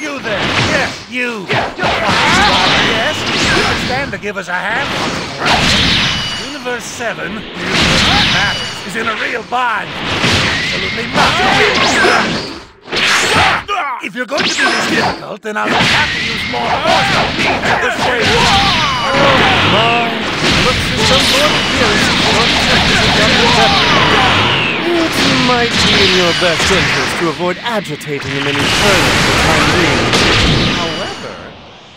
You there! Yes, you! Yes, you can stand to give us a hand. Universe 7, the universe that is in a real bind. Absolutely nothing. If you're going to do this difficult, then I'll have to use more force on me at this rate. Looks is going to check this again It might be in your best interest to avoid agitating him any further for the time being. However,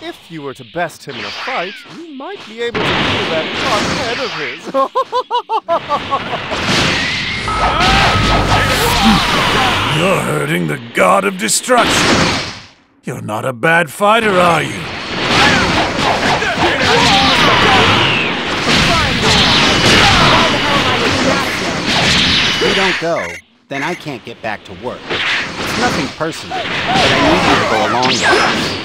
if you were to best him in a fight, you might be able to heal that hot head of his. You're hurting the god of destruction. You're not a bad fighter, are you? You don't go, then I can't get back to work. It's nothing personal, but I need you to go along with us.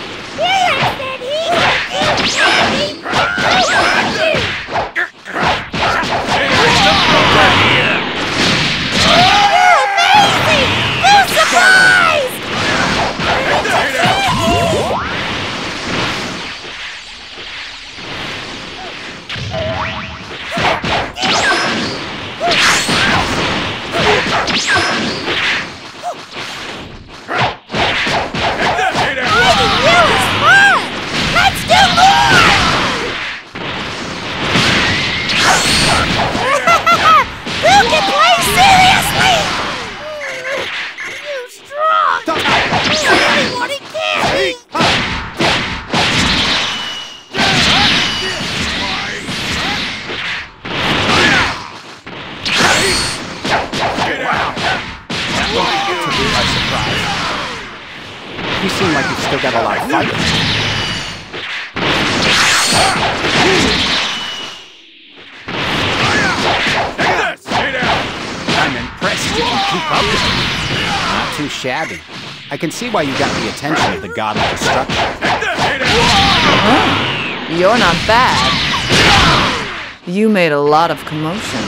You seem like you've still got a lot of fight. I'm impressed you can keep up with me. Not too shabby. I can see why you got the attention of the god of destruction. You're not bad. You made a lot of commotion.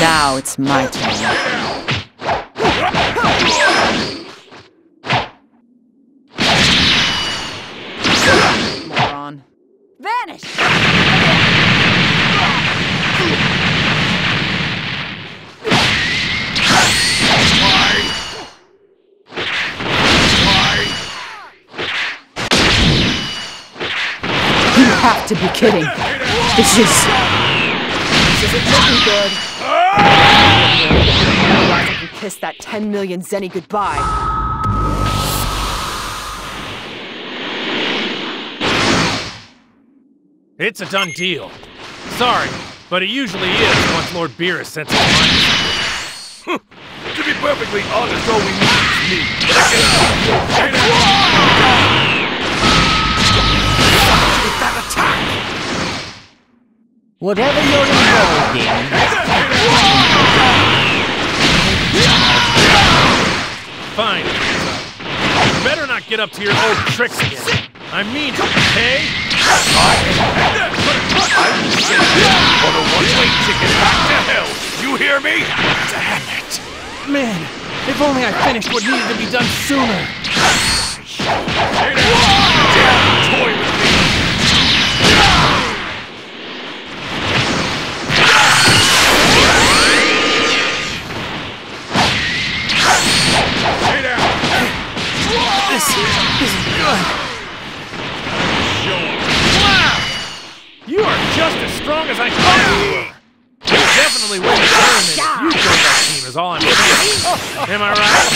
Now it's my turn. Moron. Vanish! You have to be kidding. This is... This isn't looking good. Otherwise I can kiss that 10 million Zeni goodbye. It's a done deal. Sorry, but it usually is once Lord Beerus sets his mind to something. To be perfectly honest, all we need is me. But I can... Whatever you're involved in, Fine. You better not get up to your old tricks again. I mean it, okay? On a one-way ticket back to hell! You hear me? Damn it! Man, if only I finished what needed to be done sooner. Strong as I thought you definitely win the tournament if you join that team is all I'm saying. Am I right?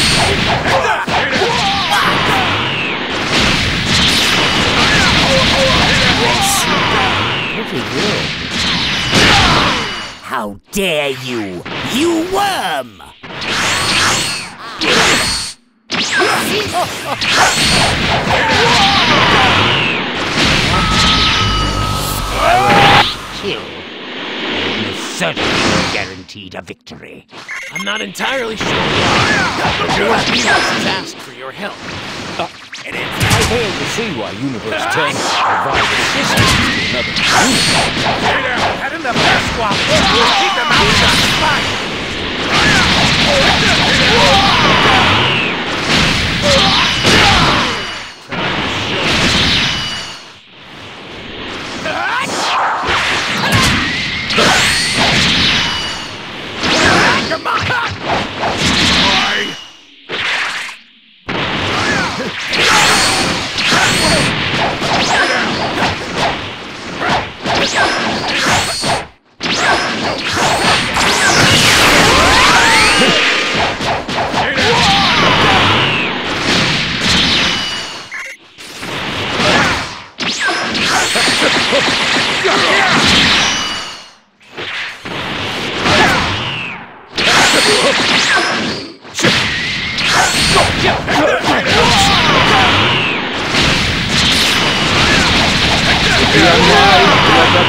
how dare you? You worm! Kill. You're certainly guaranteed a victory. I'm not entirely sure why, but Lord Beerus has asked for your help. Uh, it is I fail to see why Universe 10 provide assistance to another universe. Had enough of that squabble. We'll keep them out of the fight!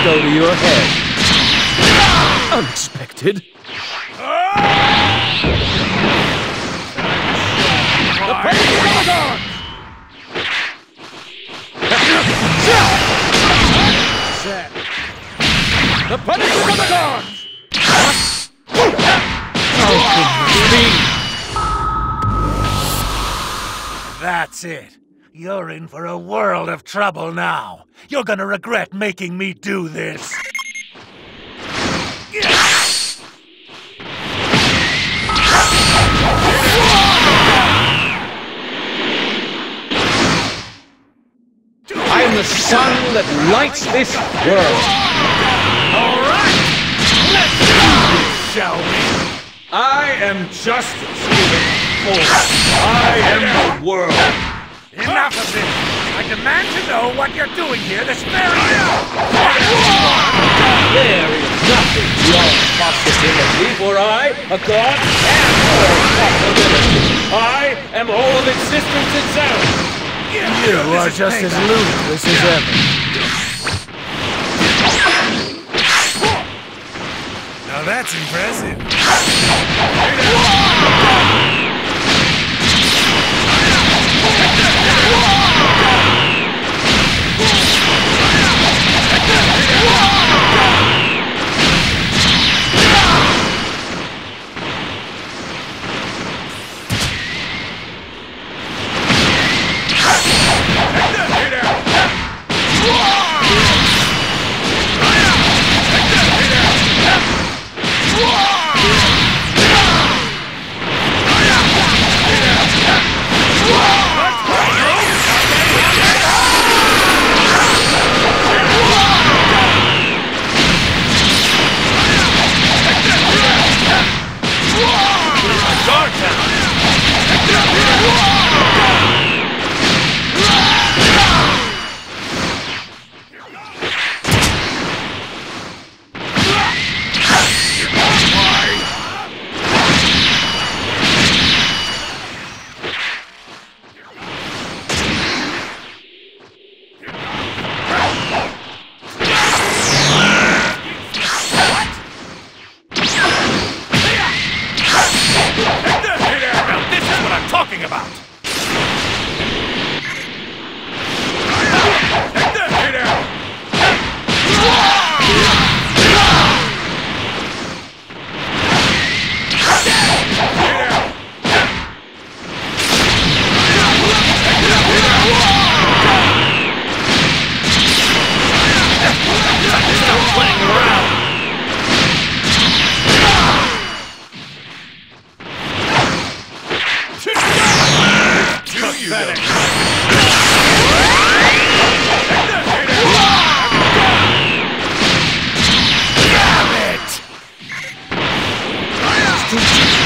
Swept over your head. Unexpected. The! Set. The Punishment of the Gods! That's it. You're in for a world of trouble now. You're gonna regret making me do this. I am the sun that lights this world. All right! Let's do this, shall we? I am justice force. I am the world. Enough of this! I demand to know what you're doing here this very hour! There is nothing beyond possibility, for I, a god, am all possibility. I am all of existence itself. You are just as ludicrous as ever. Now that's impressive. I am